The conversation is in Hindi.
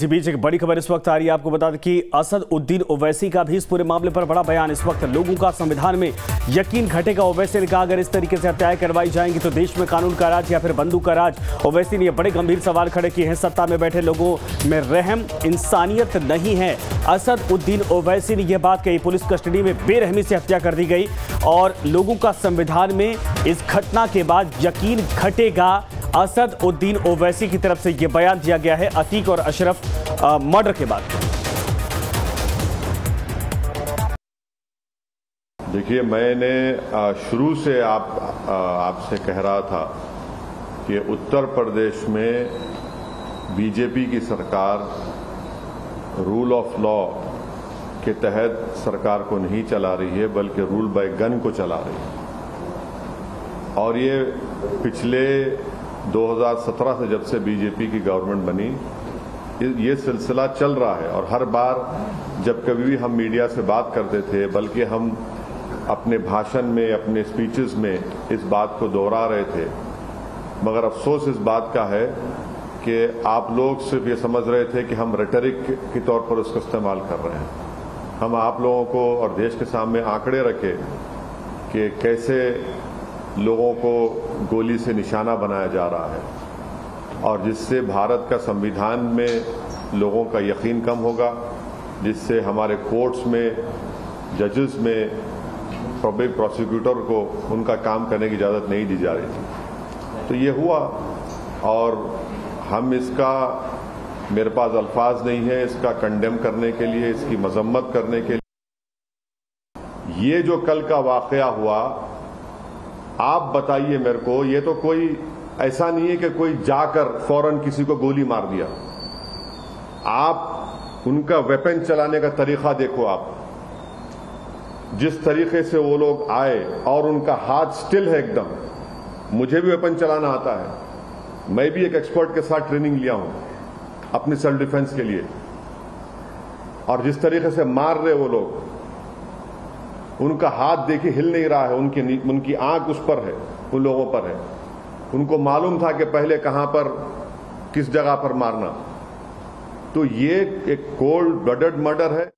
इसी बीच एक बड़ी खबर इस वक्त आ रही है, आपको बता दें कि असद उद्दीन ओवैसी का भी इस पूरे मामले पर बड़ा बयान इस वक्त। लोगों का संविधान में यकीन घटेगा, ओवैसी ने कहा, अगर इस तरीके से हत्याएँ करवाई जाएँगी तो देश में कानून का राज या फिर बंदूक का राज। ओवैसी ने यह बड़े गंभीर सवाल खड़े किए हैं, सत्ता में बैठे लोगों में रहम, इंसानियत नहीं है। असद उद्दीन ओवैसी ने यह बात कही, पुलिस कस्टडी में बेरहमी से हत्या कर दी गई और लोगों का संविधान में इस घटना के बाद यकीन घटेगा असद उद्दीन ओवैसी की तरफ़ से यह बयान दिया गया है। अतीक और अशरफ मर्डर के बाद। देखिए, मैंने शुरू से आप आपसे कह रहा था कि उत्तर प्रदेश में बीजेपी की सरकार रूल ऑफ़ लॉ के तहत सरकार को नहीं चला रही है, बल्कि रूल बाय गन को चला रही है। और ये पिछले 2017 से जब से बीजेपी की गवर्नमेंट बनी, ये सिलसिला चल रहा है। और हर बार जब कभी भी हम मीडिया से बात करते थे, बल्कि हम अपने भाषण में, अपने स्पीचेस में इस बात को दोहरा रहे थे। मगर अफसोस इस बात का है कि आप लोग सिर्फ़ ये समझ रहे थे कि हम रेटरिक के तौर पर उसका इस्तेमाल कर रहे हैं। हम आप लोगों को और देश के सामने आंकड़े रखे कि कैसे लोगों को गोली से निशाना बनाया जा रहा है और जिससे भारत का संविधान में लोगों का यकीन कम होगा, जिससे हमारे कोर्ट्स में, जजेस में पब्लिक प्रोसिक्यूटर को उनका काम करने की इजाज़त नहीं दी जा रही थी। तो ये हुआ और हम इसका, मेरे पास अल्फाज नहीं है इसका कंडेम करने के लिए, इसकी मजम्मत करने के लिए। ये जो कल का वाकया हुआ आप बताइए मेरे को, ये तो कोई, ऐसा नहीं है कि कोई जाकर फ़ौरन किसी को गोली मार दिया। आप उनका वेपन चलाने का तरीका देखो आप। जिस तरीके से वो लोग आए और उनका हाथ स्टिल है एकदम, मुझे भी वेपन चलाना आता है। मैं भी एक एक्सपर्ट के साथ ट्रेनिंग लिया हूँ, अपनी सेल्फ डिफेंस के लिए। और जिस तरीके से मार रहे वो लोग उनका हाथ देखे हिल नहीं रहा है, उनकी उनकी आँख उस पर है, उन लोगों पर है। उनको मालूम था कि पहले कहाँ पर, किस जगह पर मारना। तो ये एक कोल्ड ब्लडेड मर्डर है।